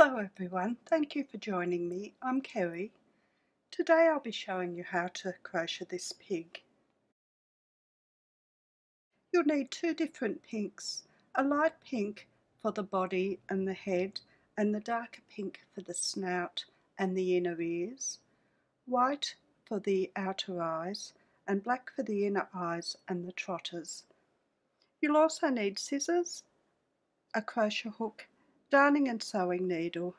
Hello everyone, thank you for joining me. I'm Kerri. Today I'll be showing you how to crochet this pig. You'll need two different pinks, a light pink for the body and the head and the darker pink for the snout and the inner ears, white for the outer eyes and black for the inner eyes and the trotters. You'll also need scissors, a crochet hook, darning and sewing needle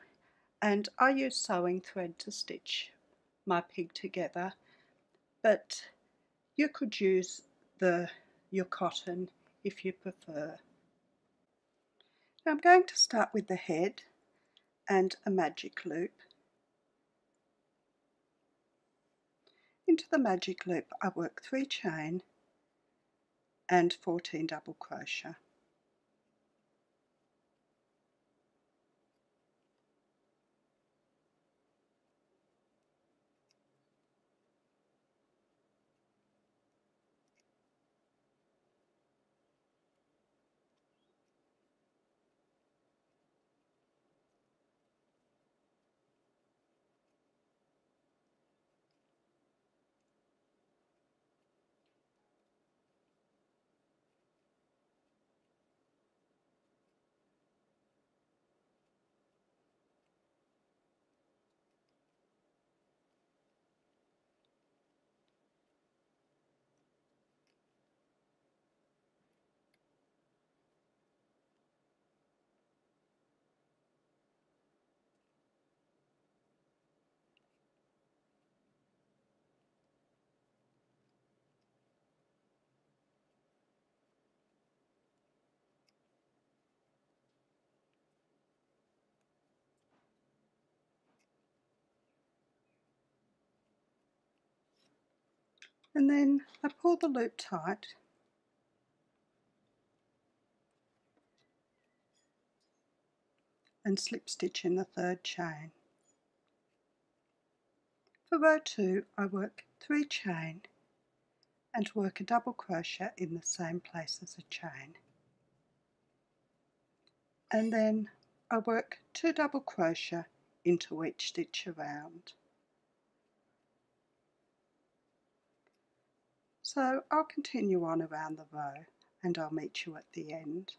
and I use sewing thread to stitch my pig together but you could use the your cotton if you prefer. Now I'm going to start with the head and a magic loop. Into the magic loop I work 3 chain and 14 double crochet. And then I pull the loop tight and slip stitch in the third chain. For row 2 I work 3 chain and work a double crochet in the same place as a chain and then I work 2 double crochet into each stitch around. So I'll continue on around the row and I'll meet you at the end.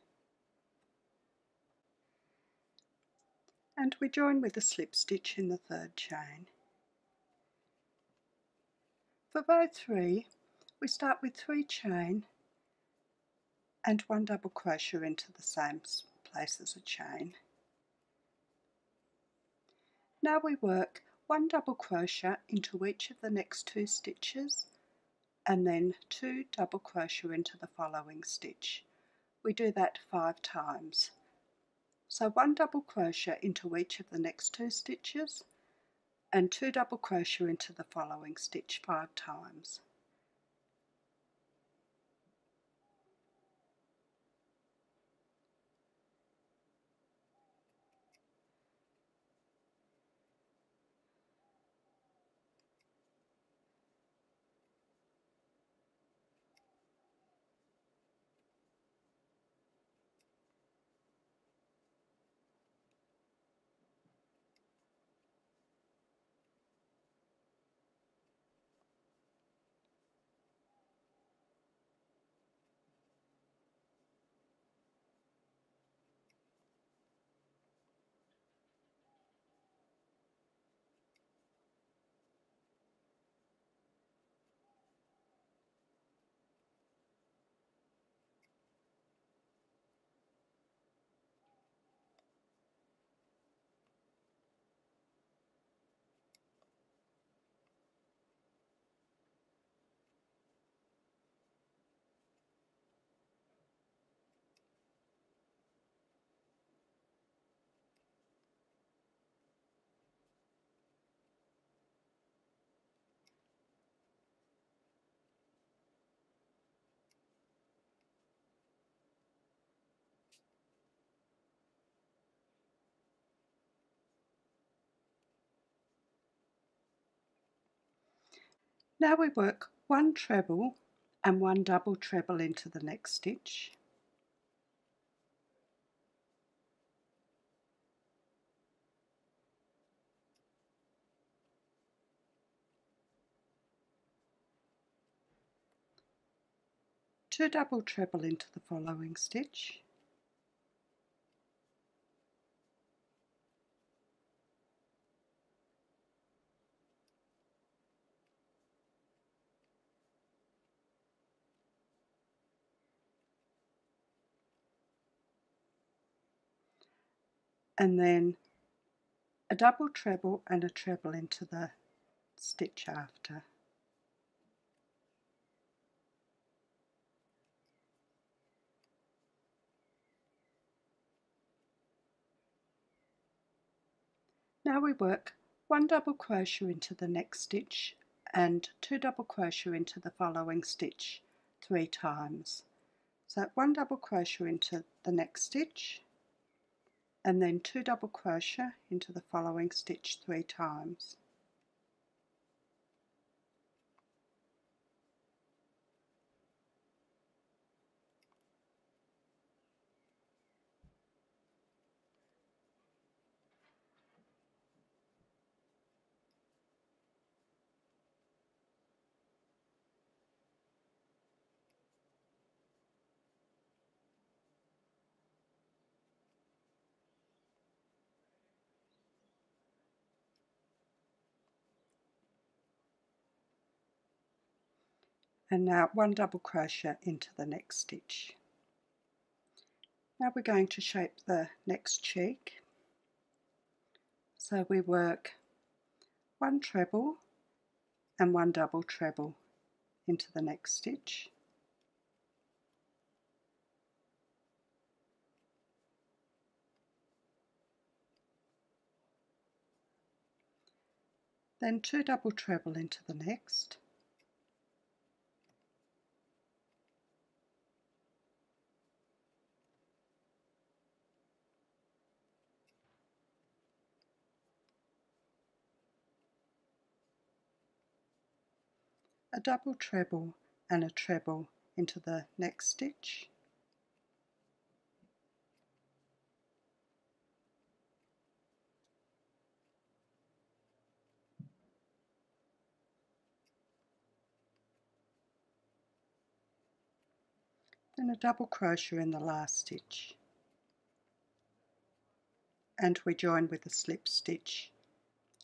And we join with a slip stitch in the third chain. For row 3 we start with 3 chain and 1 double crochet into the same place as a chain. Now we work 1 double crochet into each of the next two stitches and then two double crochet into the following stitch. We do that five times. So one double crochet into each of the next two stitches and two double crochet into the following stitch five times. Now we work one treble and one double treble into the next stitch. Two double treble into the following stitch. And then a double treble and a treble into the stitch after. Now we work one double crochet into the next stitch and two double crochet into the following stitch three times. So one double crochet into the next stitch and then two double crochet into the following stitch three times. And now one double crochet into the next stitch. Now we're going to shape the next cheek. So we work one treble and one double treble into the next stitch. Then two double treble into the next. A double treble and a treble into the next stitch. Then a double crochet in the last stitch. And we join with a slip stitch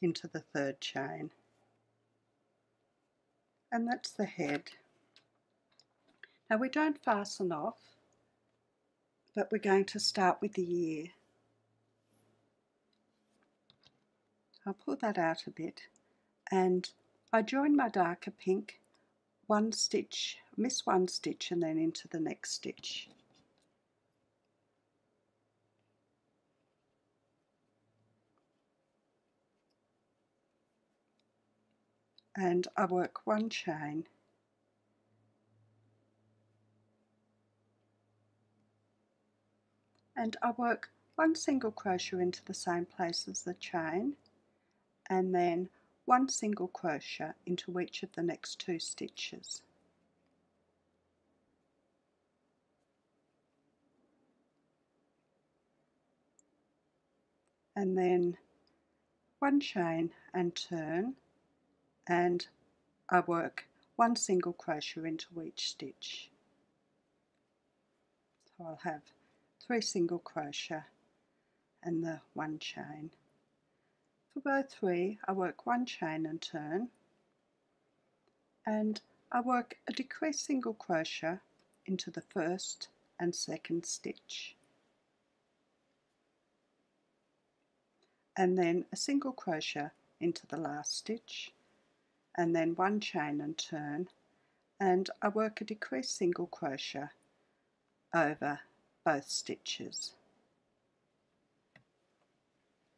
into the third chain and that's the head. Now we don't fasten off, but we're going to start with the ear. I'll pull that out a bit and I join my darker pink one stitch, miss one stitch and then into the next stitch. And I work one chain and I work one single crochet into the same place as the chain and then one single crochet into each of the next two stitches. And then one chain and turn and I work one single crochet into each stitch. So I'll have three single crochet and the one chain. For row three I work one chain and turn and I work a decreased single crochet into the first and second stitch and then a single crochet into the last stitch and then one chain and turn and I work a decreased single crochet over both stitches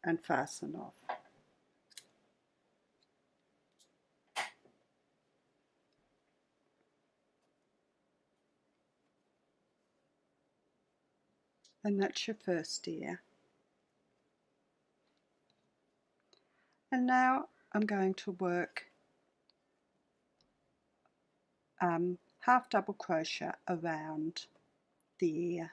and fasten off. And that's your first ear. And now I'm going to work um, half double crochet around the ear.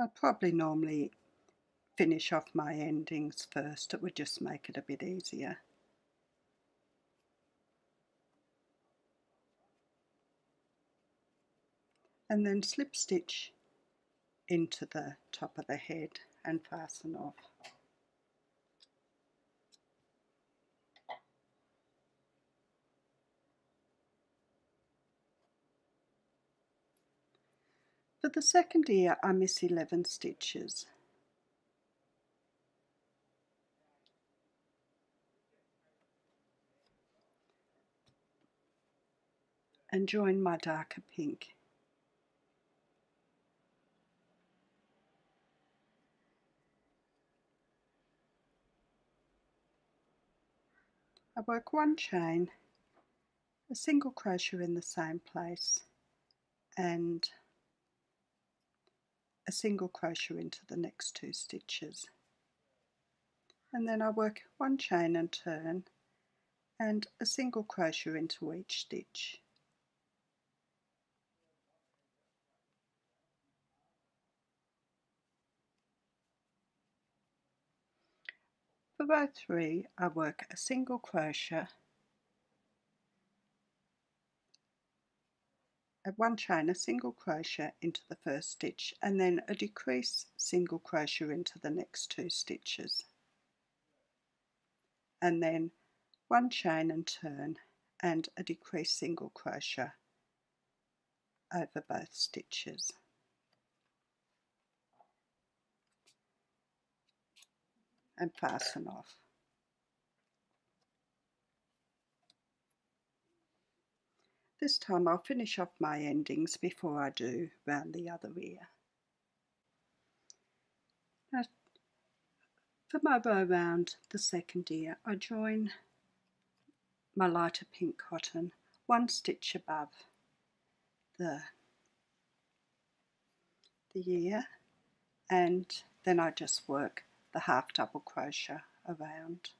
I'd probably normally finish off my endings first, it would just make it a bit easier. And then slip stitch into the top of the head and fasten off. For the second ear I miss 11 stitches. and join my darker pink. I work one chain, a single crochet in the same place and a single crochet into the next two stitches and then I work one chain and turn and a single crochet into each stitch. For row 3 I work a single crochet one chain a single crochet into the first stitch and then a decrease single crochet into the next two stitches and then one chain and turn and a decrease single crochet over both stitches and fasten off. This time I'll finish off my endings before I do round the other ear. Now, for my bow round the second ear, I join my lighter pink cotton one stitch above the, the ear and then I just work the half double crochet around.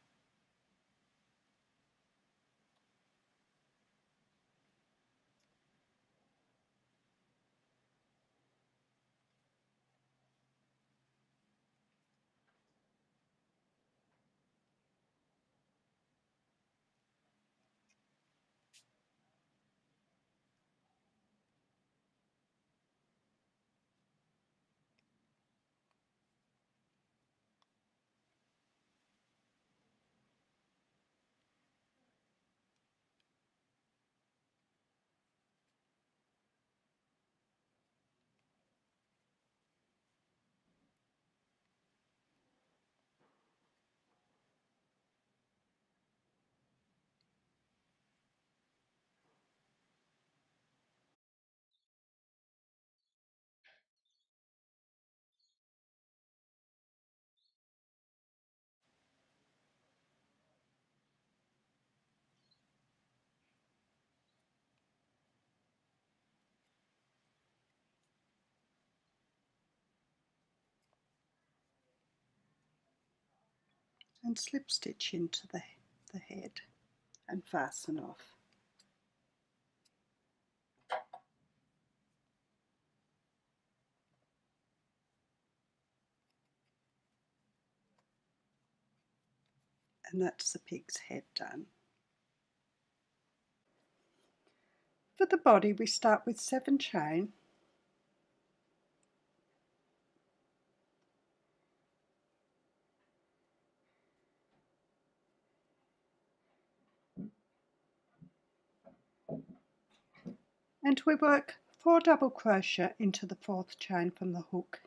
And slip stitch into the, the head and fasten off. And that's the pig's head done. For the body we start with 7 chain and we work 4 double crochet into the fourth chain from the hook.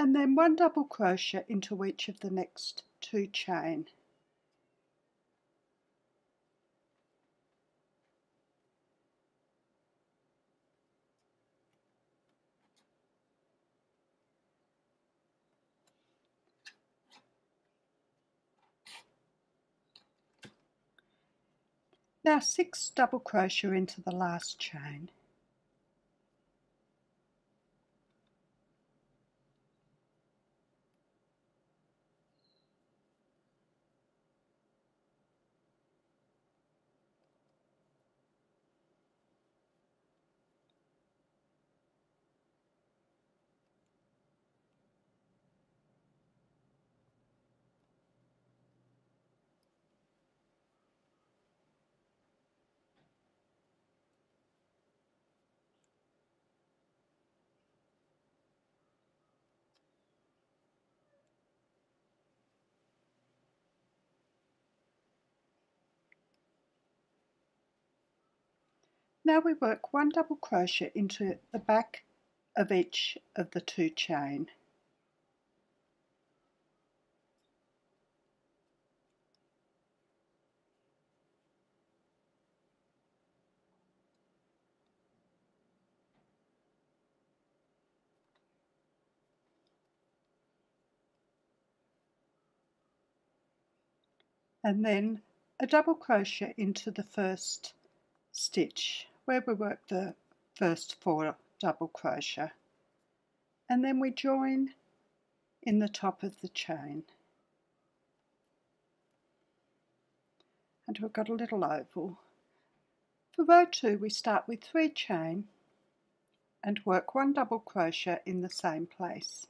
And then one double crochet into each of the next two chain Now six double crochet into the last chain. Now we work one double crochet into the back of each of the two chain. and then a double crochet into the first stitch where we work the first four double crochet and then we join in the top of the chain and we've got a little oval. For row 2 we start with 3 chain and work one double crochet in the same place.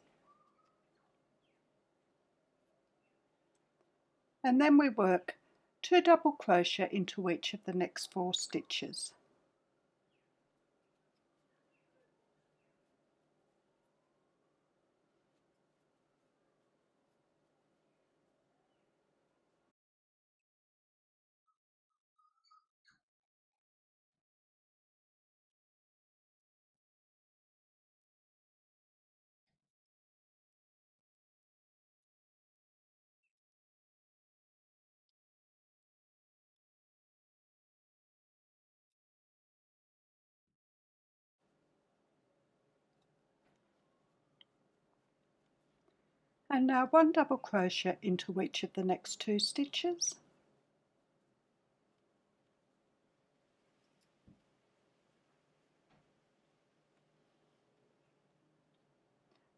And then we work 2 double crochet into each of the next 4 stitches. And now one double crochet into each of the next two stitches.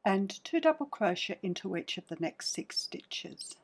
And two double crochet into each of the next six stitches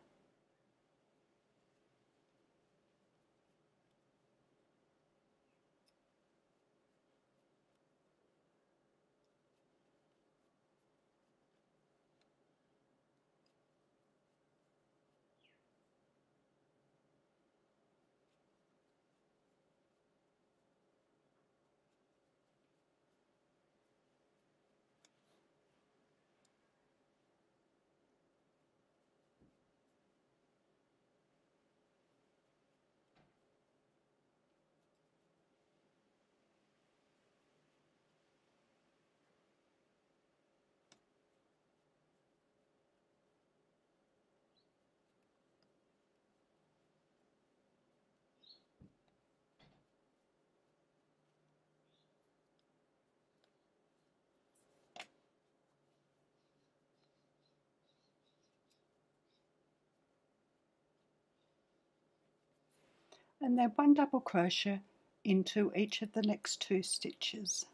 and then one double crochet into each of the next two stitches.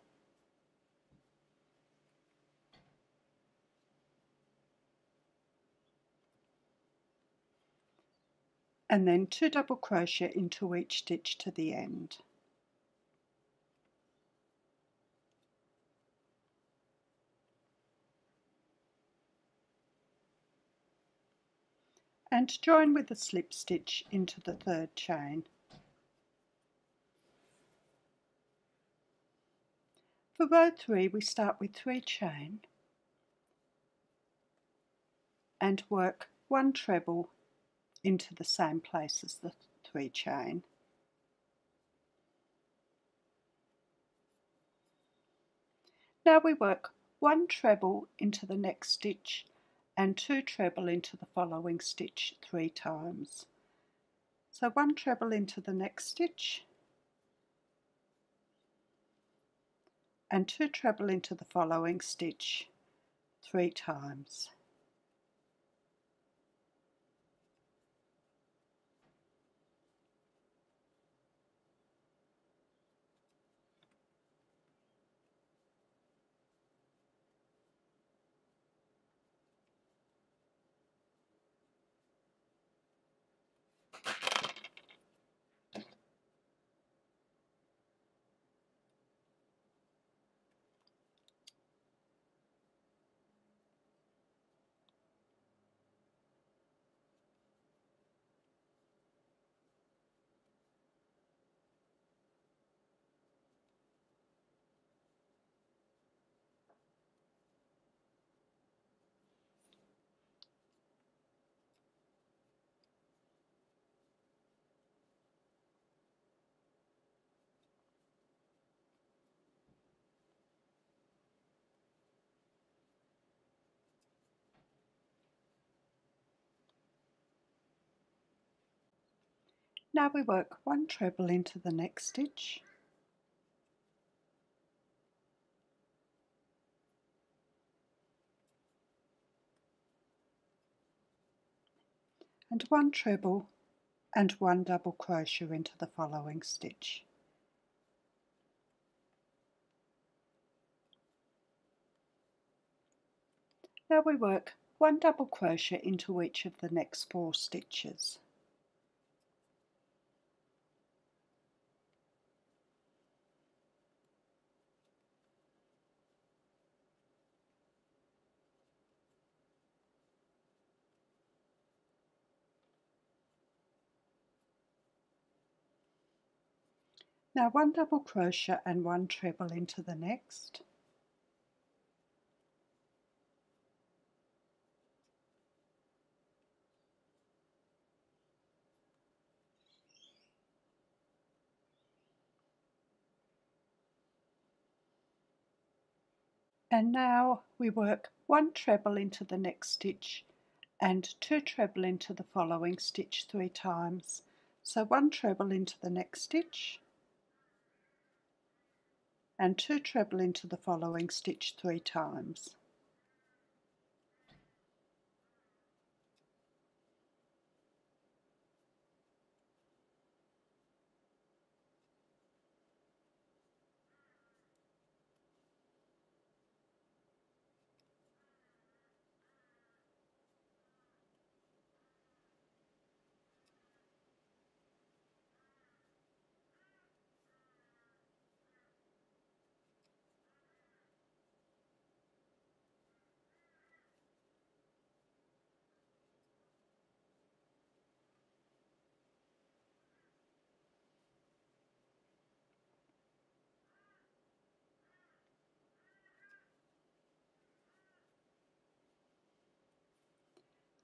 and then two double crochet into each stitch to the end. and join with a slip stitch into the third chain. For row 3 we start with 3 chain and work one treble into the same place as the 3 chain. Now we work one treble into the next stitch and two treble into the following stitch three times. So one treble into the next stitch and two treble into the following stitch three times. Now we work one treble into the next stitch and one treble and one double crochet into the following stitch. Now we work one double crochet into each of the next four stitches. Now one double crochet and one treble into the next. And now we work one treble into the next stitch and two treble into the following stitch three times. So one treble into the next stitch and two treble into the following stitch three times.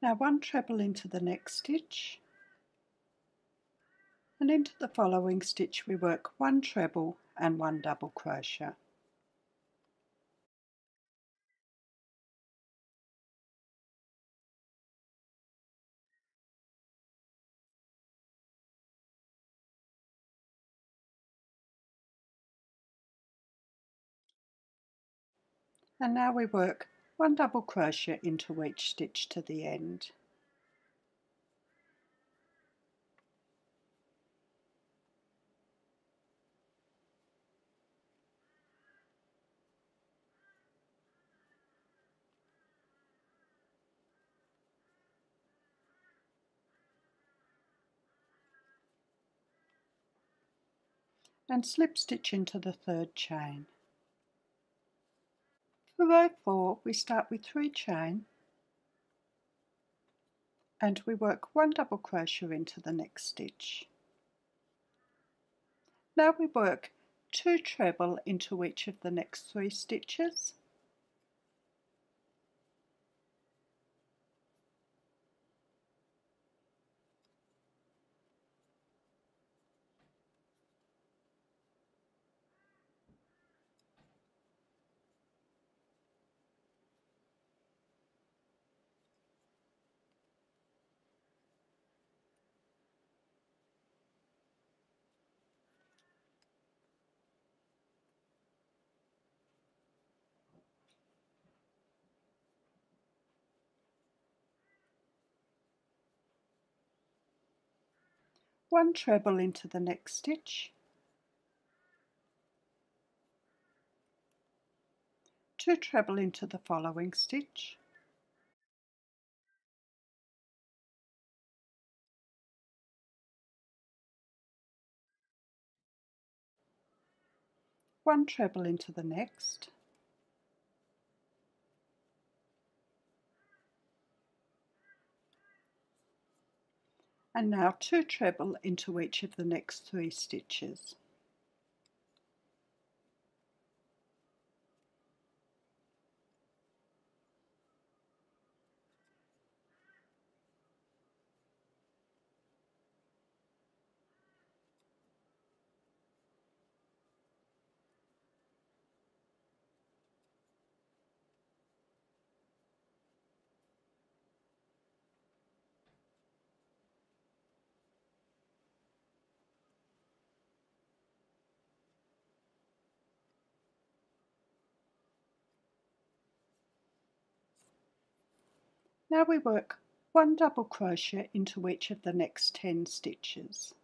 Now one treble into the next stitch and into the following stitch we work one treble and one double crochet. And now we work one double crochet into each stitch to the end. and slip stitch into the third chain. For row 4 we start with 3 chain and we work one double crochet into the next stitch. Now we work 2 treble into each of the next 3 stitches one treble into the next stitch, two treble into the following stitch, one treble into the next, and now two treble into each of the next three stitches. Now we work one double crochet into each of the next 10 stitches.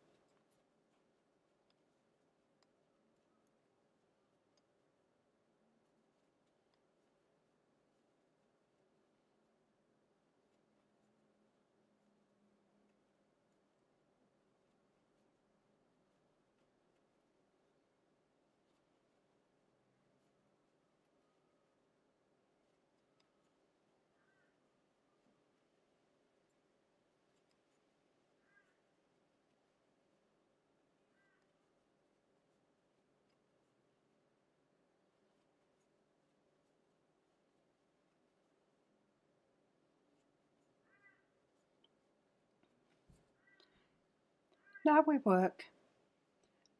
Now we work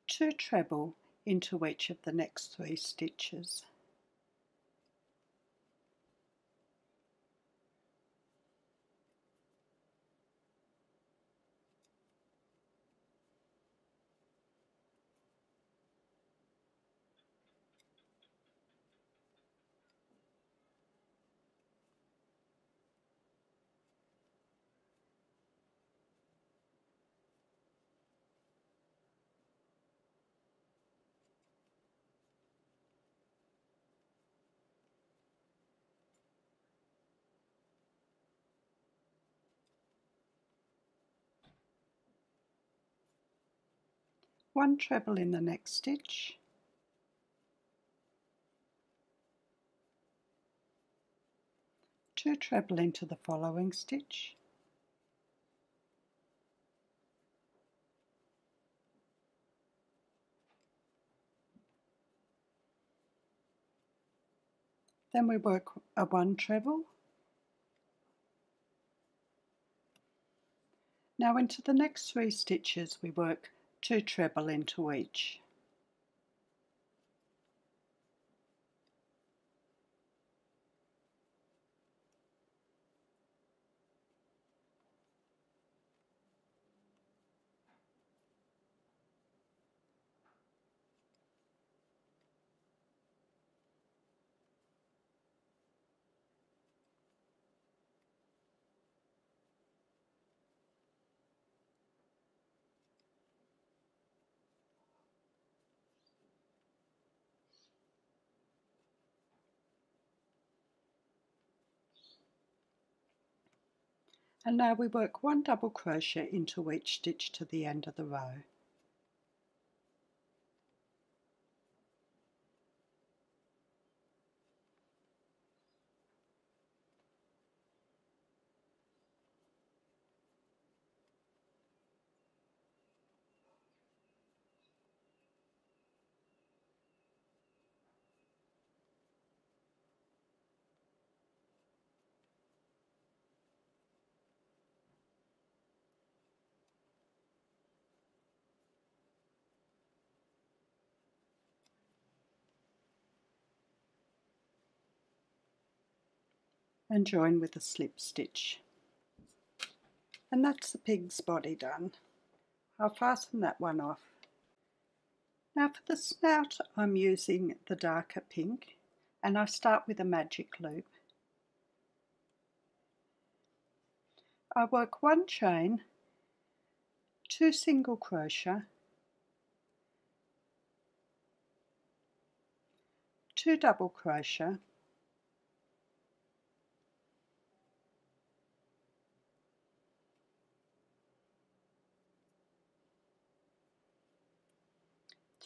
two treble into each of the next three stitches. One treble in the next stitch. Two treble into the following stitch. Then we work a one treble. Now into the next three stitches we work two treble into each. And now we work one double crochet into each stitch to the end of the row. And join with a slip stitch. And that's the pig's body done. I'll fasten that one off. Now for the snout I'm using the darker pink and I start with a magic loop. I work one chain, two single crochet, two double crochet,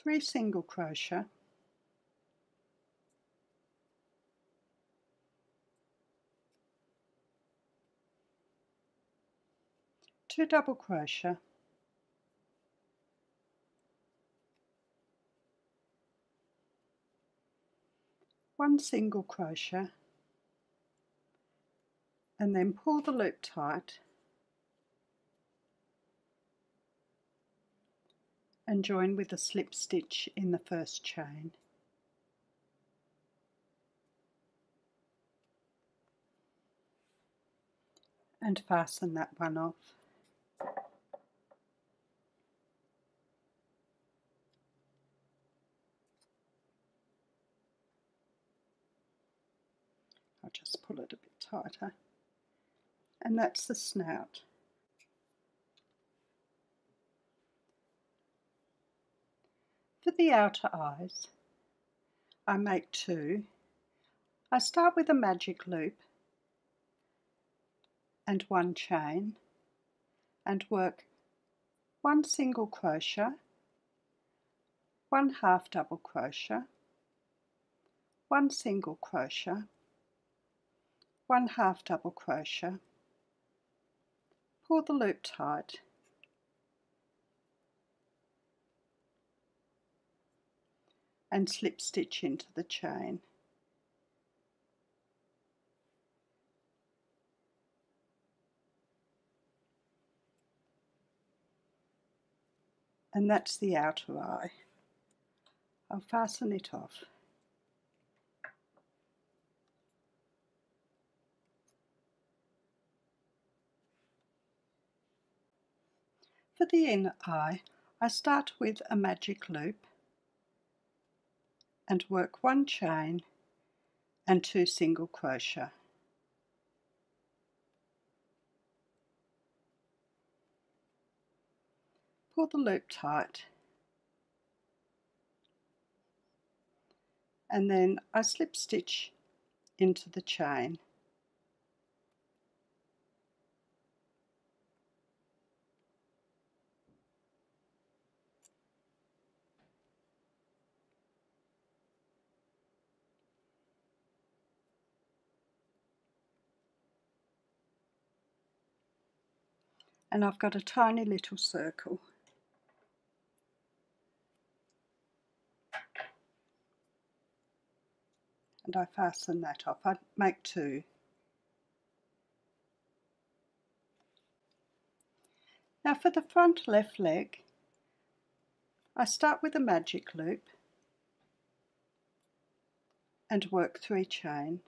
three single crochet. Two double crochet. One single crochet. And then pull the loop tight and join with a slip stitch in the first chain. And fasten that one off. I'll just pull it a bit tighter and that's the snout. For the outer eyes, I make two. I start with a magic loop and one chain and work one single crochet, one half double crochet, one single crochet, one half double crochet, pull the loop tight and slip stitch into the chain. And that's the outer eye. I'll fasten it off. For the inner eye, I start with a magic loop and work one chain and two single crochet. Pull the loop tight and then I slip stitch into the chain. And I've got a tiny little circle. And I fasten that off. I make two. Now for the front left leg, I start with a magic loop and work three chain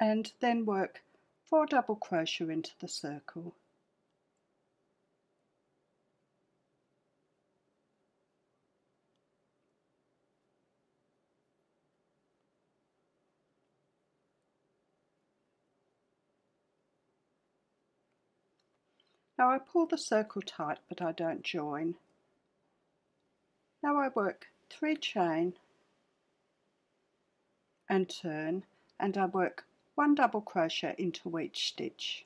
and then work four double crochet into the circle. Now I pull the circle tight but I don't join. Now I work three chain and turn and I work one double crochet into each stitch.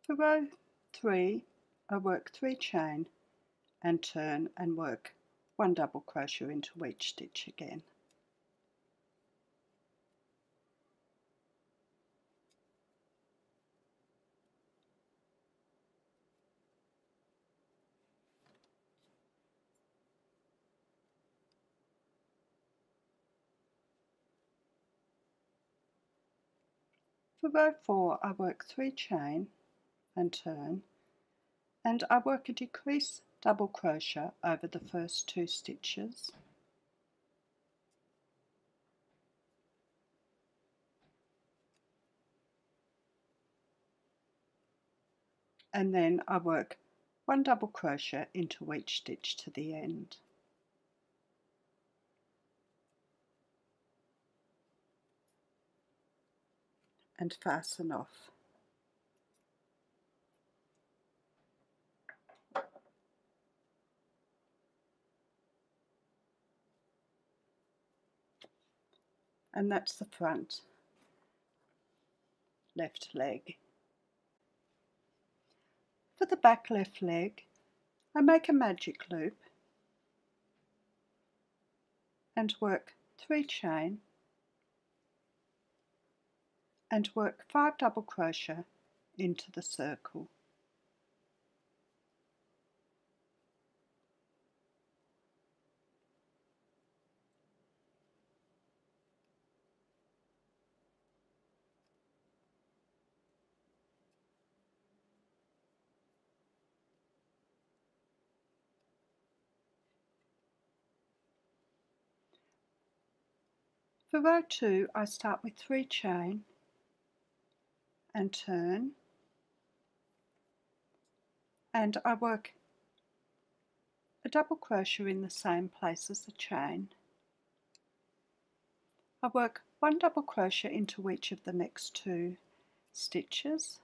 For row 3 I work 3 chain and turn and work one double crochet into each stitch again. For row 4 I work 3 chain and turn and I work a decrease double crochet over the first two stitches and then I work one double crochet into each stitch to the end. And fasten off. And that's the front left leg. For the back left leg, I make a magic loop and work three chain and work 5 double crochet into the circle. For row 2 I start with 3 chain and turn and I work a double crochet in the same place as the chain. I work one double crochet into each of the next two stitches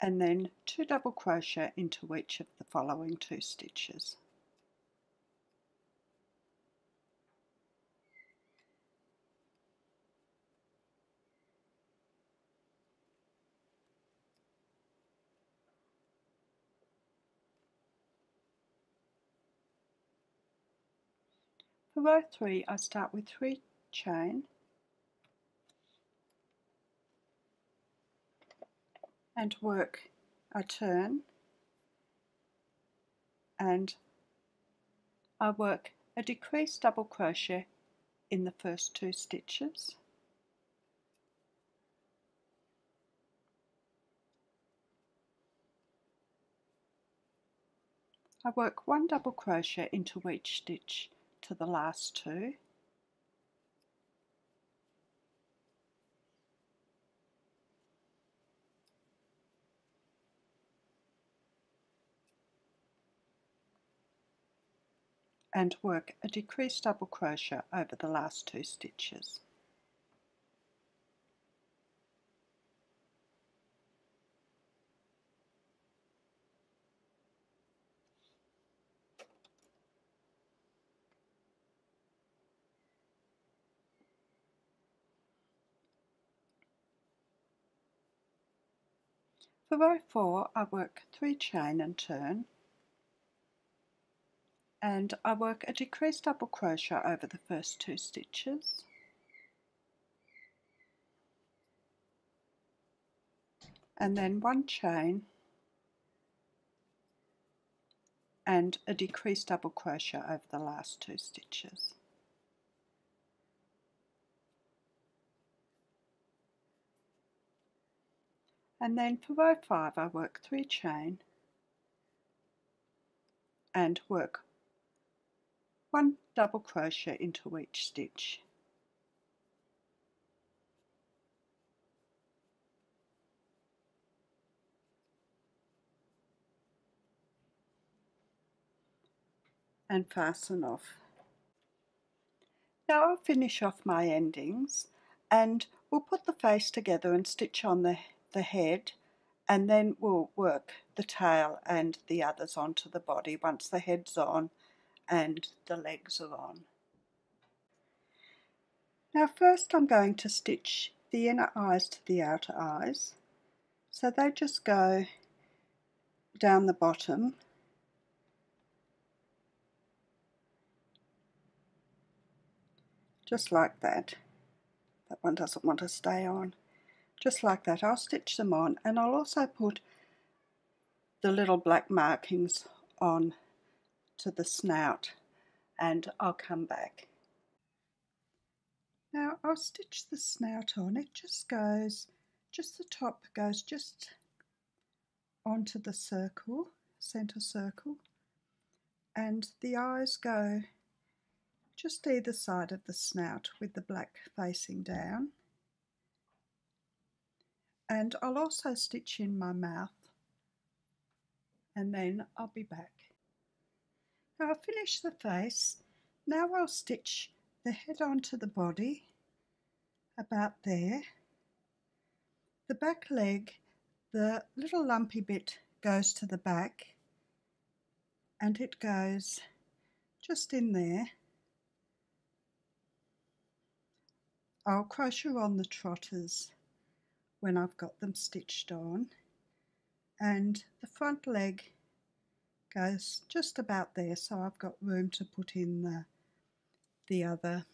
and then two double crochet into each of the following two stitches. For row 3 I start with 3 chain. And work a turn. And I work a decreased double crochet in the first two stitches. I work one double crochet into each stitch to the last two. and work a decreased double crochet over the last two stitches. For row 4 I work 3 chain and turn and I work a decreased double crochet over the first two stitches and then one chain and a decreased double crochet over the last two stitches. And then for row 5 I work 3 chain and work one double crochet into each stitch and fasten off. Now I'll finish off my endings and we'll put the face together and stitch on the the head and then we'll work the tail and the others onto the body once the head's on and the legs are on. Now first I'm going to stitch the inner eyes to the outer eyes so they just go down the bottom just like that. That one doesn't want to stay on just like that. I'll stitch them on and I'll also put the little black markings on to the snout and I'll come back. Now I'll stitch the snout on. It just goes, just the top goes just onto the circle, centre circle, and the eyes go just either side of the snout with the black facing down and I'll also stitch in my mouth and then I'll be back. Now I've finished the face. Now I'll stitch the head onto the body about there. The back leg, the little lumpy bit goes to the back and it goes just in there. I'll crochet on the trotters when I've got them stitched on. And the front leg goes just about there so I've got room to put in the the other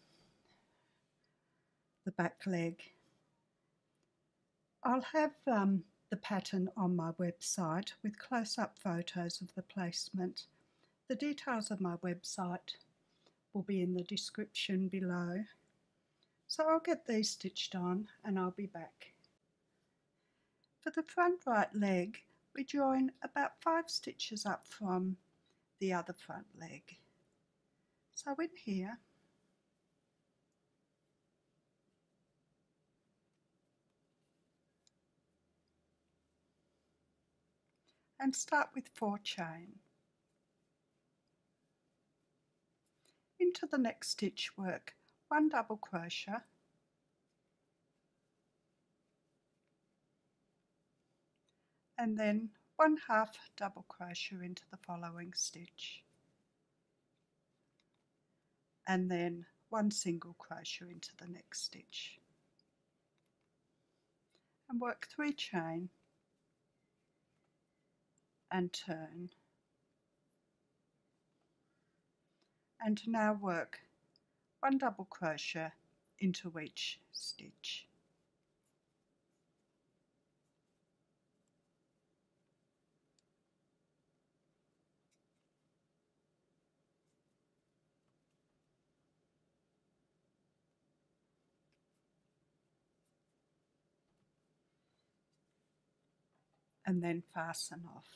the back leg. I'll have um, the pattern on my website with close-up photos of the placement. The details of my website will be in the description below. So I'll get these stitched on and I'll be back for the front right leg, we join about five stitches up from the other front leg. So in here, and start with four chain. Into the next stitch work one double crochet and then one half double crochet into the following stitch. And then one single crochet into the next stitch. And work three chain and turn. And now work one double crochet into each stitch and then fasten off.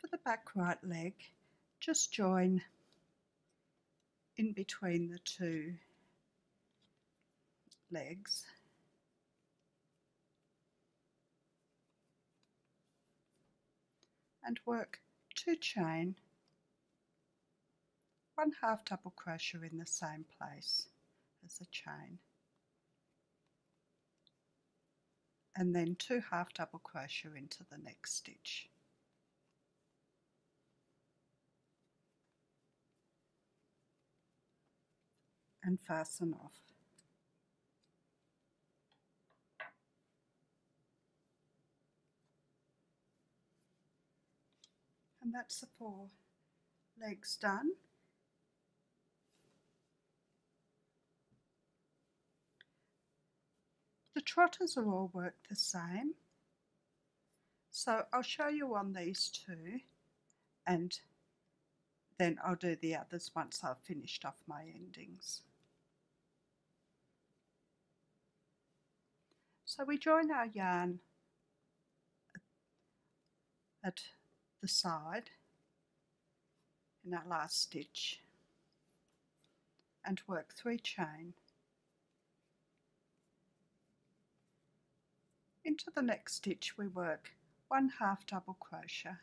For the back right leg, just join in between the two legs and work two chain. One half double crochet in the same place as the chain. And then two half double crochet into the next stitch. And fasten off and that's the four legs done. The trotters are all worked the same. So I'll show you on these two and then I'll do the others once I've finished off my endings. So we join our yarn at the side in that last stitch and work three chain into the next stitch we work one half double crochet.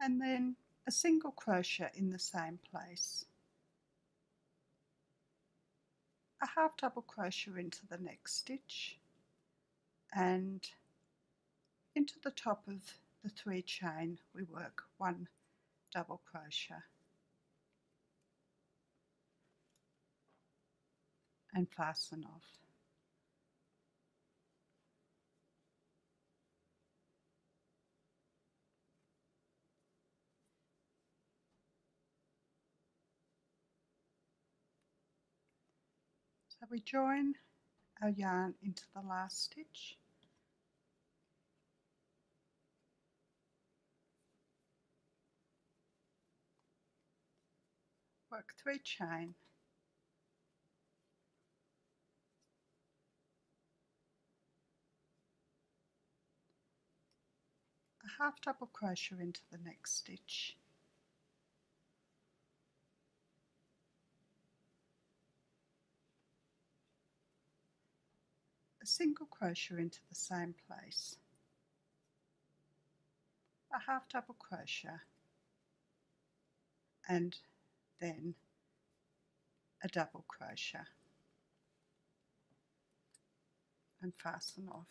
And then a single crochet in the same place a half double crochet into the next stitch and into the top of the three chain we work one double crochet and fasten off. We join our yarn into the last stitch. Work three chain. A half double crochet into the next stitch a single crochet into the same place, a half double crochet. And then a double crochet. And fasten off.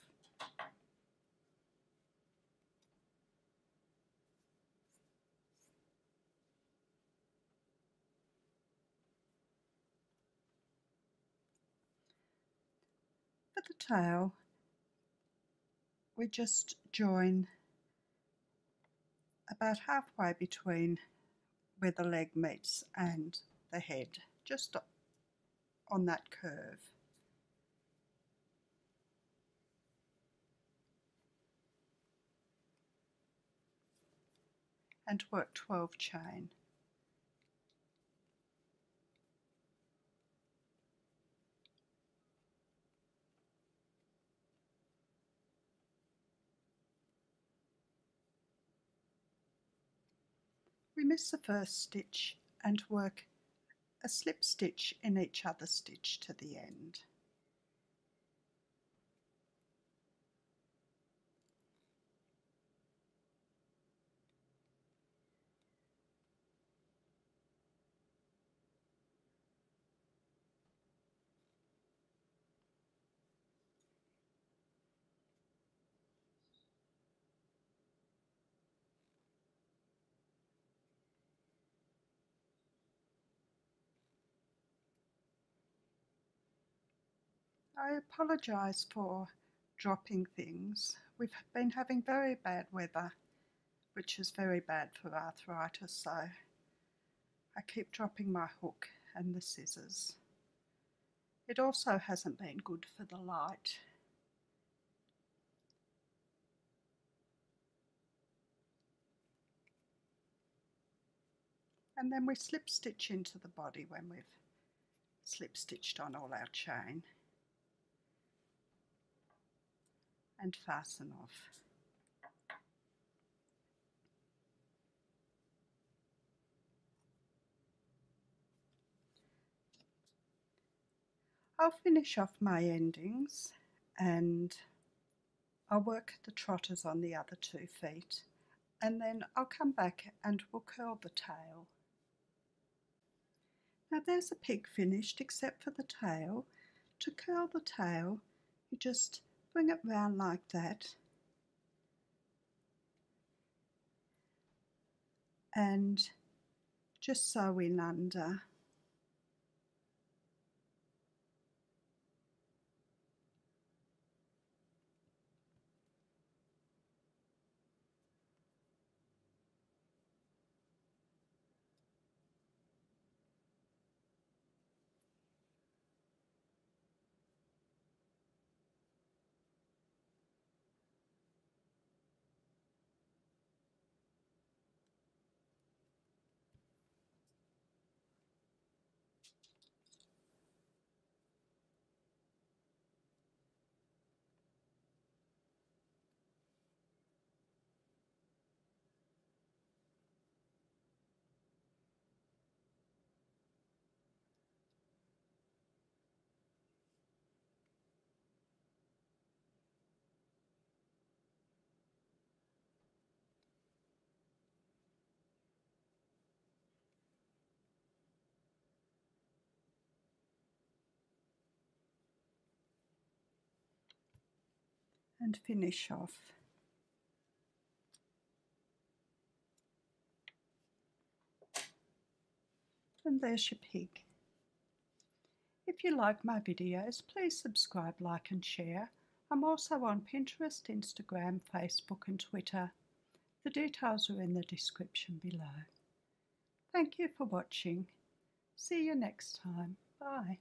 at the tail we just join about halfway between where the leg meets and the head just on that curve. And work 12 chain. We miss the first stitch and work a slip stitch in each other stitch to the end. I apologise for dropping things. We've been having very bad weather, which is very bad for arthritis, so I keep dropping my hook and the scissors. It also hasn't been good for the light. And then we slip stitch into the body when we've slip stitched on all our chain. And fasten off. I'll finish off my endings and I'll work the trotters on the other two feet and then I'll come back and we'll curl the tail. Now there's a pig finished except for the tail. To curl the tail you just bring it round like that. And just sew in under and finish off. And there's your pig. If you like my videos, please subscribe, like and share. I'm also on Pinterest, Instagram, Facebook and Twitter. The details are in the description below. Thank you for watching. See you next time. Bye.